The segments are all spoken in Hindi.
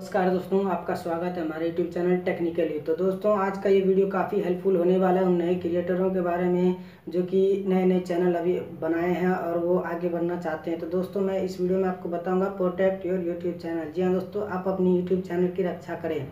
नमस्कार दोस्तों, आपका स्वागत है हमारे यूट्यूब चैनल टेक्निकली तो दोस्तों, आज का ये वीडियो काफ़ी हेल्पफुल होने वाला है उन नए क्रिएटरों के बारे में, जो कि नए नए चैनल अभी बनाए हैं और वो आगे बढ़ना चाहते हैं। तो दोस्तों, मैं इस वीडियो में आपको बताऊँगा प्रोटेक्ट योर यूट्यूब चैनल जी हाँ दोस्तों, आप अपनी यूट्यूब चैनल की रक्षा करें।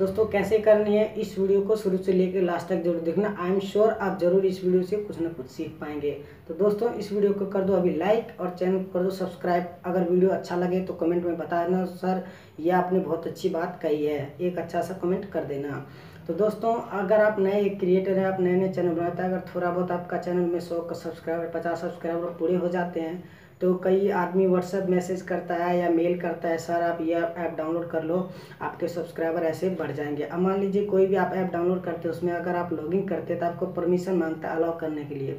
दोस्तों, कैसे करनी है? इस वीडियो को शुरू से लेकर लास्ट तक ज़रूर देखना। आई एम श्योर आप ज़रूर इस वीडियो से कुछ ना कुछ सीख पाएँगे। तो दोस्तों, इस वीडियो को कर दो अभी लाइक और चैनल को कर दो सब्सक्राइब। अगर वीडियो अच्छा लगे तो कमेंट में बता देना, सर यह आपने बहुत अच्छी बात कही है। एक अच्छा सा कमेंट कर देना। तो दोस्तों, अगर आप नए क्रिएटर हैं, आप नए नए चैनल बनाते हैं, अगर थोड़ा बहुत आपका चैनल में सौ सब्सक्राइबर, पचास सब्सक्राइबर पूरे हो जाते हैं तो कई आदमी व्हाट्सएप मैसेज करता है या मेल करता है सर आप ये ऐप डाउनलोड कर लो, आपके सब्सक्राइबर ऐसे बढ़ जाएँगे। अब मान लीजिए कोई भी आप ऐप डाउनलोड करते हो, उसमें अगर आप लॉगिन करते तो आपको परमिशन माँगता है अलाउ करने के लिए।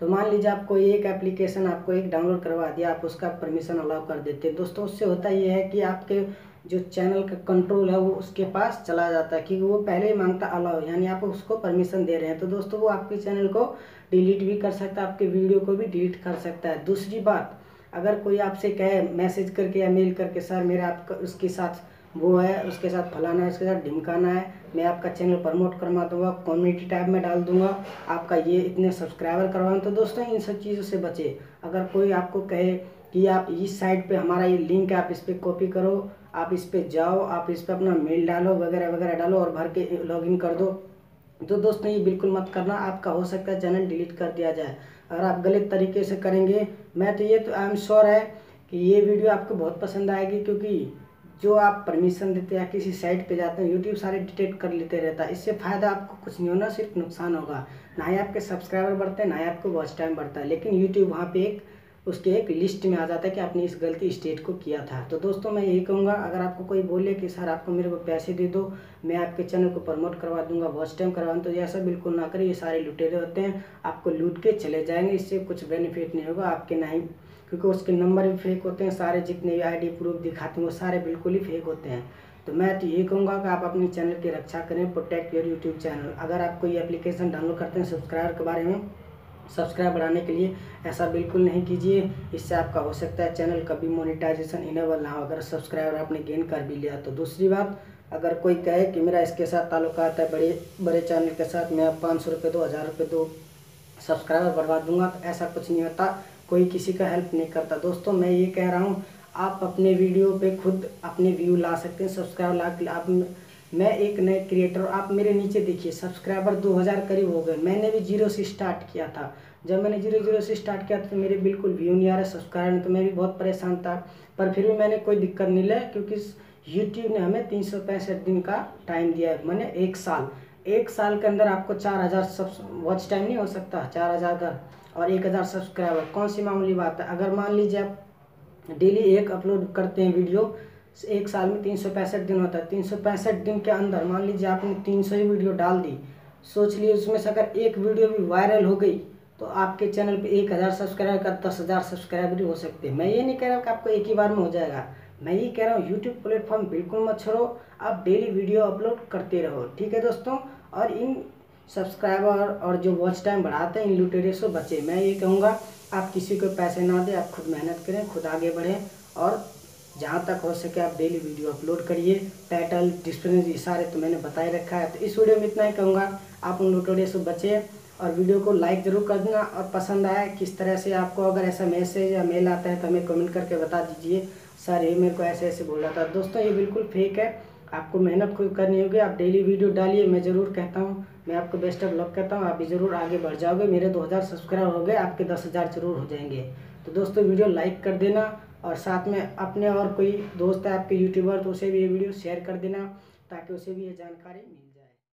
तो मान लीजिए आपको एक एप्लीकेशन आपको एक डाउनलोड करवा दिया, आप उसका परमिशन अलाउ कर देते हैं। दोस्तों, उससे होता यह है कि आपके जो चैनल का कंट्रोल है, वो उसके पास चला जाता है, क्योंकि वो पहले ही माँगता अलाउ यानी आप उसको परमिशन दे रहे हैं। तो दोस्तों, वो आपके चैनल को डिलीट भी कर सकता है, आपके वीडियो को भी डिलीट कर सकता है। दूसरी बात, अगर कोई आपसे कहे मैसेज करके या मेल करके, सर, मेरा आपका, उसके साथ वो है, उसके साथ फलाना है, उसके साथ ढिमकाना है, मैं आपका चैनल प्रमोट करवा दूँगा कम्युनिटी टैब में डाल दूँगा, आपका ये इतने सब्सक्राइबर करवाऊँ तो दोस्तों, इन सब चीज़ों से बचे। अगर कोई आपको कहे कि आप इस साइट पे हमारा ये लिंक है, आप इस पर कॉपी करो, आप इस पर जाओ, आप इस पर अपना मेल डालो, वगैरह वगैरह डालो और भर के लॉगिन कर दो। तो दोस्तों, ये बिल्कुल मत करना, आपका हो सकता है चैनल डिलीट कर दिया जाए। अगर आप गलत तरीके से करेंगे, मैं तो ये तो आई एम श्योर है कि ये वीडियो आपको बहुत पसंद आएगी, क्योंकि जो आप परमिशन देते हैं किसी साइट पे जाते हैं यूट्यूब सारे डिटेक्ट कर लेते रहता है। इससे फ़ायदा आपको कुछ नहीं होना, सिर्फ़ नुकसान होगा। ना ही आपके सब्सक्राइबर बढ़ते हैं, ना ही आपको वॉच टाइम बढ़ता है। लेकिन यूट्यूब वहाँ पे एक उसके एक लिस्ट में आ जाता है कि आपने इस गलती स्टेट को किया था। तो दोस्तों, मैं यही कहूँगा, अगर आपको कोई बोले कि, सर, आपको मेरे को पैसे दे दो, मैं आपके चैनल को प्रमोट करवा दूँगा वॉच टाइम करवा तो ऐसा बिल्कुल ना करें। ये सारे लुटेरे होते हैं, आपको लूट के चले जाएँगे। इससे कुछ बेनिफिट नहीं होगा आपके ना ही क्योंकि उसके नंबर भी फेक होते हैं। सारे जितने भी आईडी प्रूफ दिखाते हैं, वो सारे बिल्कुल ही फेक होते हैं। तो मैं तो यही कहूँगा कि आप अपने चैनल की रक्षा करें प्रोटेक्ट योर यूट्यूब चैनल अगर आप कोई एप्लीकेशन डाउनलोड करते हैं सब्सक्राइबर के बारे में सब्सक्राइब बढ़ाने के लिए ऐसा बिल्कुल नहीं कीजिए। इससे आपका हो सकता है चैनल कभी मोनिटाइजेशन इनेबल ना हो। अगर सब्सक्राइबर आपने गेन कर भी लिया तो दूसरी बात, अगर कोई कहे कि मेरा इसके साथ ताल्लुका है, बड़े बड़े चैनल के साथ मैं पाँच सौ रुपये, दो हज़ार रुपये, दो सब्सक्राइबर बढ़वा दूँगा तो ऐसा कुछ नहीं होता। कोई किसी का हेल्प नहीं करता। दोस्तों, मैं ये कह रहा हूँ, आप अपने वीडियो पे खुद अपने व्यू ला सकते हैं। सब्सक्राइब ला आप मैं एक नए क्रिएटर आप मेरे नीचे देखिए सब्सक्राइबर 2000 करीब हो गए। मैंने भी ज़ीरो से स्टार्ट किया था। जब मैंने ज़ीरो ज़ीरो से स्टार्ट किया था तो मेरे बिल्कुल व्यू नहीं आ रहा सब्सक्राइबर तो मैं भी बहुत परेशान था। पर फिर भी मैंने कोई दिक्कत नहीं लिया क्योंकि यूट्यूब ने हमें तीन सौ पैंसठ दिन का टाइम दिया है, मैंने एक साल। एक साल के अंदर आपको चार हज़ार वॉच टाइम नहीं हो सकता, चार हज़ार का और एक हज़ार सब्सक्राइबर कौन सी मामूली बात है? अगर मान लीजिए आप डेली एक अपलोड करते हैं वीडियो एक साल में तीन सौ पैंसठ दिन होता है। तीन सौ पैंसठ दिन के अंदर, मान लीजिए आपने तीन सौ ही वीडियो डाल दी, सोच लिए उसमें से अगर एक वीडियो भी वायरल हो गई तो आपके चैनल पे एक हज़ार सब्सक्राइबर का दस हज़ार सब्सक्राइबर भी हो सकते हैं। मैं ये नहीं कह रहा कि आपको एक ही बार में हो जाएगा। मैं ये कह रहा हूँ यूट्यूब प्लेटफॉर्म बिल्कुल मत छोड़ो, आप डेली वीडियो अपलोड करते रहो, ठीक है दोस्तों? और इन सब्सक्राइबर और जो वॉच टाइम बढ़ाते हैं, इन लुटेरे से बचे। मैं ये कहूँगा, आप किसी को पैसे ना दें, आप खुद मेहनत करें, खुद आगे बढ़ें और जहाँ तक हो सके आप डेली वीडियो अपलोड करिए। टाइटल डिस्प्ले ये सारे तो मैंने बताए रखा है। तो इस वीडियो में इतना ही कहूँगा। आप उन लुटोड़े से बचे और वीडियो को लाइक ज़रूर कर देना और पसंद आया किस तरह से आपको अगर ऐसा मैसेज या मेल आता है तो हमें कमेंट करके बता दीजिए। सर ये मेरे को ऐसे ऐसे बोल रहा था। दोस्तों, ये बिल्कुल फेक है। आपको मेहनत खुद करनी होगी। आप डेली वीडियो डालिए। मैं ज़रूर कहता हूँ। मैं आपको बेस्ट ऑफ़ लक कहता हूँ। आप भी ज़रूर आगे बढ़ जाओगे। मेरे 2000 सब्सक्राइबर हो गए। आपके 10000 ज़रूर हो जाएँगे। तो दोस्तों वीडियो लाइक कर देना। और साथ में अपने और कोई दोस्त है आपके यूट्यूबर तो उसे भी ये वीडियो शेयर कर देना ताकि उसे भी ये जानकारी मिल